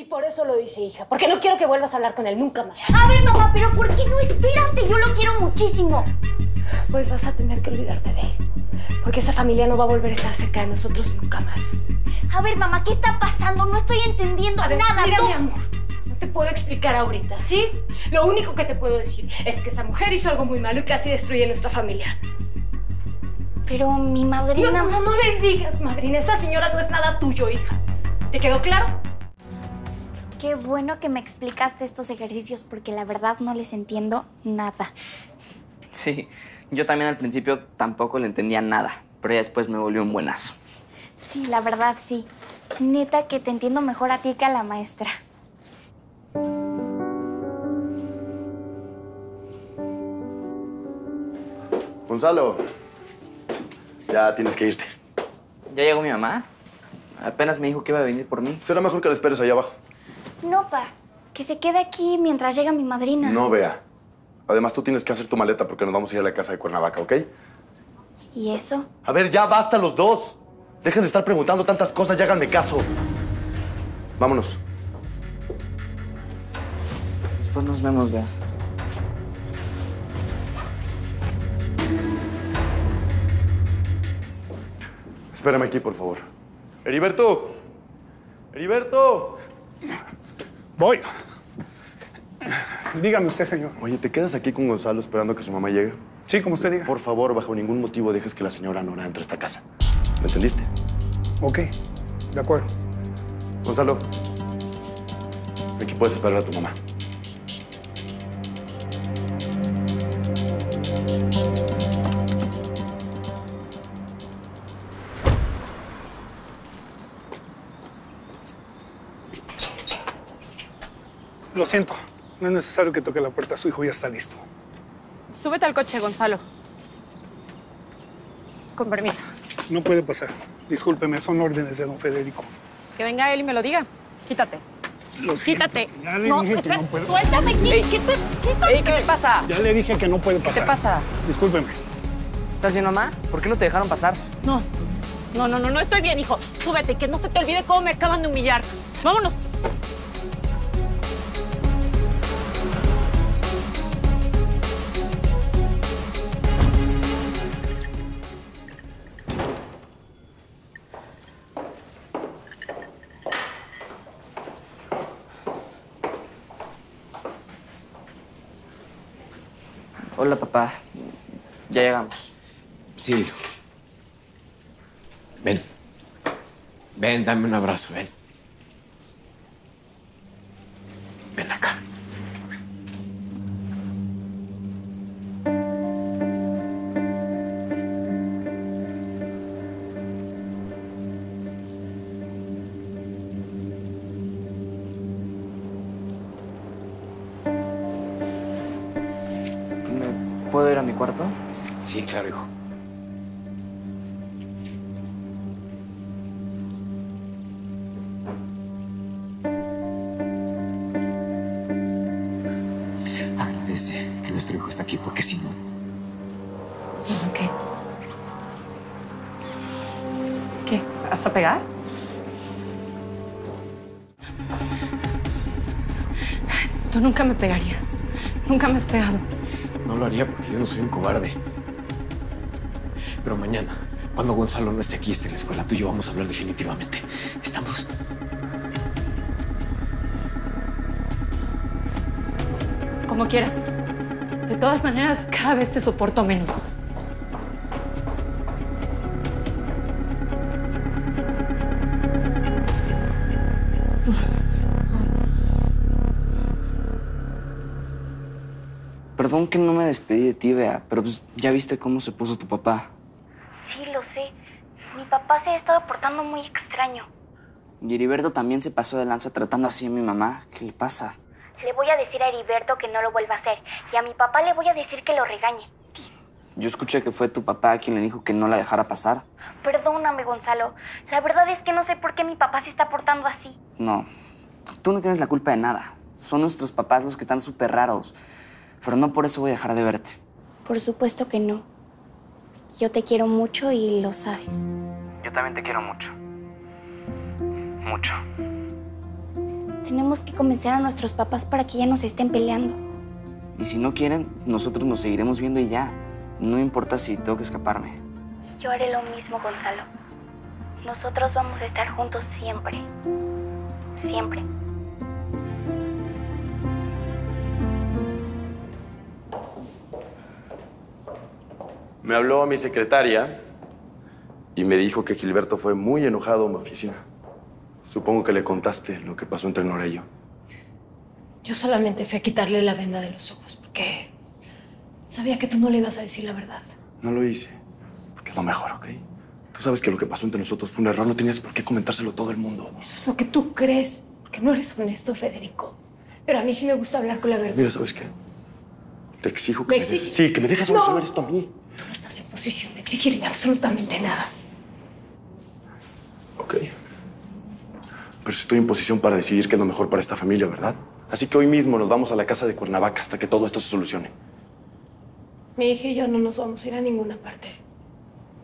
Y por eso lo hice, hija. Porque no quiero que vuelvas a hablar con él nunca más. A ver, mamá, pero ¿por qué no? Espérate, yo lo quiero muchísimo. Pues vas a tener que olvidarte de él. Porque esa familia no va a volver a estar cerca de nosotros nunca más. A ver, mamá, ¿qué está pasando? No estoy entendiendo A ver, nada. mira, tú- mi amor. No te puedo explicar ahorita, ¿sí? Lo único que te puedo decir es que esa mujer hizo algo muy malo y casi destruye nuestra familia. Pero mi No, madrina... no, no, no le digas, madrina. Esa señora no es nada tuyo, hija. ¿Te quedó claro? Qué bueno que me explicaste estos ejercicios porque la verdad no les entiendo nada. Sí, yo también al principio tampoco le entendía nada, pero ya después me volvió un buenazo. Sí, la verdad sí. Neta que te entiendo mejor a ti que a la maestra. Gonzalo, ya tienes que irte. ¿Ya llegó mi mamá? Apenas me dijo que iba a venir por mí. Será mejor que la esperes allá abajo. No, pa. Que se quede aquí mientras llega mi madrina. No, vea. Además, tú tienes que hacer tu maleta porque nos vamos a ir a la casa de Cuernavaca, ¿ok? ¿Y eso? A ver, ya basta los dos. Dejen de estar preguntando tantas cosas y háganme caso. Vámonos. Después nos vemos, Bea. Espérame aquí, por favor. Heriberto. Heriberto. Voy. Dígame usted, señor. Oye, ¿te quedas aquí con Gonzalo esperando que su mamá llegue? Sí, como usted diga. Por favor, bajo ningún motivo dejes que la señora Nora entre a esta casa. ¿Me entendiste? Ok, de acuerdo. Gonzalo, aquí puedes esperar a tu mamá. Lo siento. No es necesario que toque la puerta. Su hijo ya está listo. Súbete al coche, Gonzalo. Con permiso. No puede pasar. Discúlpeme, son órdenes de don Federico. Que venga él y me lo diga. Quítate. Lo siento. Quítate. Ya le No, dije que espera, no puede. suéltame. ¿Qué, qué te, quítate. Ey, ¿qué le pasa? Ya le dije que no puede ¿Qué pasar. te pasa? Discúlpeme. ¿Estás bien, mamá? ¿Por qué no te dejaron pasar? No. No, no, no, no estoy bien, hijo. Súbete, que no se te olvide cómo me acaban de humillar. Vámonos. Hola, papá. Ya llegamos. Sí. Ven. Ven, dame un abrazo. Ven cuarto? Sí, claro, hijo. Agradece que nuestro hijo está aquí, porque si no, ¿Sí, no, qué? ¿Qué? ¿Vas a pegar? Tú nunca me pegarías. Nunca me has pegado. No lo haría porque yo no soy un cobarde. Pero mañana, cuando Gonzalo no esté aquí, esté en la escuela, tú y yo vamos a hablar definitivamente. ¿Estamos? Como quieras. De todas maneras, cada vez te soporto menos. Perdón que no me despedí de ti, Bea, pero pues ya viste cómo se puso tu papá. Sí, lo sé. Mi papá se ha estado portando muy extraño. Y Heriberto también se pasó de lanza tratando así a mi mamá. ¿Qué le pasa? Le voy a decir a Heriberto que no lo vuelva a hacer. Y a mi papá le voy a decir que lo regañe. Yo escuché que fue tu papá quien le dijo que no la dejara pasar. Perdóname, Gonzalo. La verdad es que no sé por qué mi papá se está portando así. No, tú no tienes la culpa de nada. Son nuestros papás los que están súper raros. Pero no por eso voy a dejar de verte. Por supuesto que no. Yo te quiero mucho y lo sabes. Yo también te quiero mucho. Mucho. Tenemos que convencer a nuestros papás para que ya nos estén peleando. Y si no quieren, nosotros nos seguiremos viendo y ya. No importa si tengo que escaparme. Yo haré lo mismo, Gonzalo. Nosotros vamos a estar juntos siempre. Siempre. Me habló mi secretaria y me dijo que Gilberto fue muy enojado en mi oficina. Supongo que le contaste lo que pasó entre Nora y yo. Yo solamente fui a quitarle la venda de los ojos porque sabía que tú no le ibas a decir la verdad. No lo hice, porque es lo mejor, ¿ok? Tú sabes que lo que pasó entre nosotros fue un error, no tenías por qué comentárselo a todo el mundo. Eso es lo que tú crees, porque no eres honesto, Federico. Pero a mí sí me gusta hablar con la verdad. Mira, ¿sabes qué? Te exijo que ¿Me me, dejes- exiges? Sí, que me dejes No. esto a mí. Tú no estás en posición de exigirme absolutamente nada. Ok. Pero estoy en posición para decidir qué es lo mejor para esta familia, ¿verdad? Así que hoy mismo nos vamos a la casa de Cuernavaca hasta que todo esto se solucione. Mi hija y yo no nos vamos a ir a ninguna parte.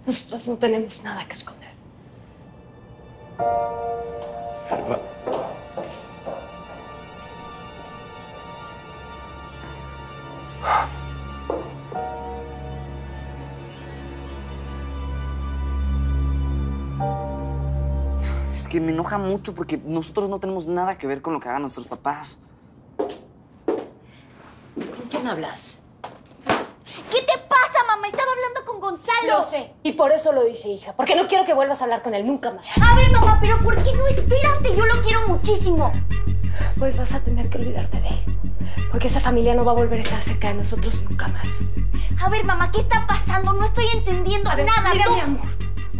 Nosotras no tenemos nada que esconder. Elba. Que me enoja mucho porque nosotros no tenemos nada que ver con lo que hagan nuestros papás. ¿Con quién hablas? ¿Qué te pasa, mamá? Estaba hablando con Gonzalo. Lo sé. Y por eso lo hice, hija. Porque no quiero que vuelvas a hablar con él nunca más. A ver, mamá, pero ¿por qué no? Espérate, yo lo quiero muchísimo. Pues vas a tener que olvidarte de él. Porque esa familia no va a volver a estar cerca de nosotros nunca más. A ver, mamá, ¿qué está pasando? No estoy entendiendo A ver, nada. mira, Tú- mi amor.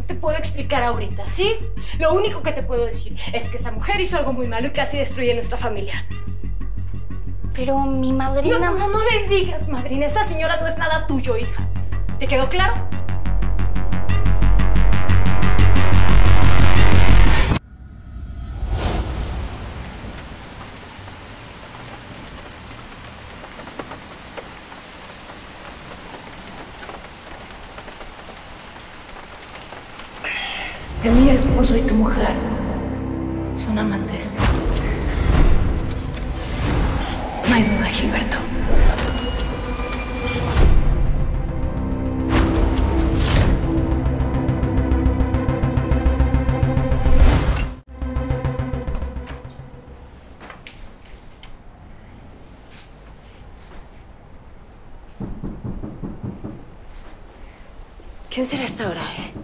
No te puedo explicar ahorita, ¿sí? Lo único que te puedo decir es que esa mujer hizo algo muy malo y casi destruye nuestra familia. Pero mi No, madrina... no, no, no le digas, madrina. Esa señora no es nada tuyo, hija. ¿Te quedó claro? Mi esposo y tu mujer son amantes. No hay duda, Gilberto. ¿Quién será esta hora, eh?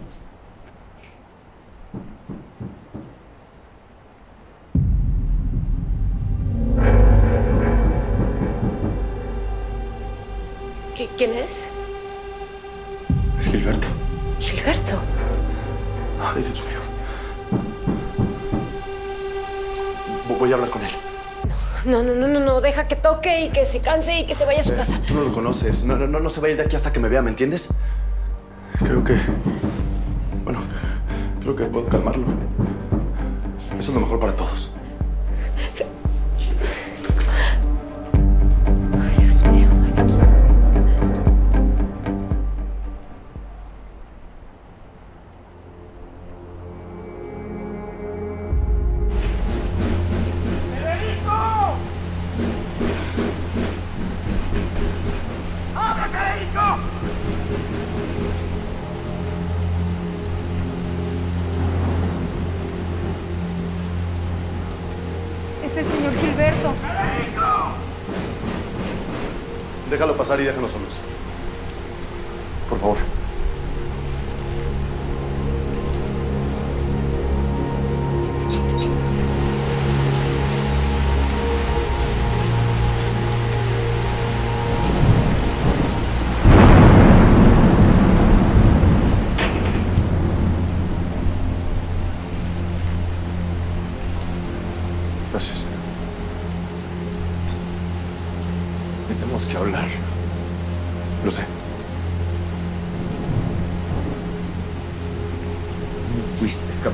¿Quién es? Es Gilberto. Gilberto. Ay, Dios mío. Vo- Voy a hablar con él. No, no, no, no, no. Deja que toque y que se canse y que se vaya a su casa. Tú no lo conoces. No, no, no, no se va a ir de aquí hasta que me vea, ¿me entiendes? Creo que... Bueno, creo que puedo calmarlo. Eso es lo mejor para todos. Déjalo pasar y déjanos solos. Por favor.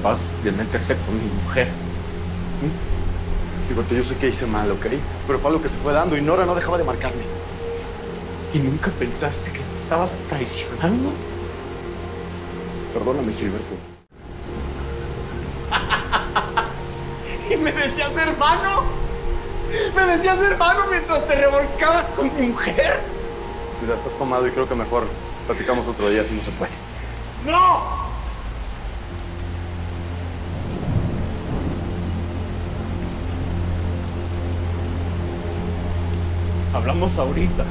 Capaz de meterte con mi mujer. Gilberto, yo sé que hice mal, ¿ok? Pero fue algo que se fue dando y Nora no dejaba de marcarme. ¿Y nunca pensaste que me estabas traicionando? Perdóname, Gilberto. ¿Y me decías hermano? Me decías hermano mientras te revolcabas con mi mujer. Mira, estás tomado y creo que mejor platicamos otro día si no se puede. ¡No! Hablamos ahorita.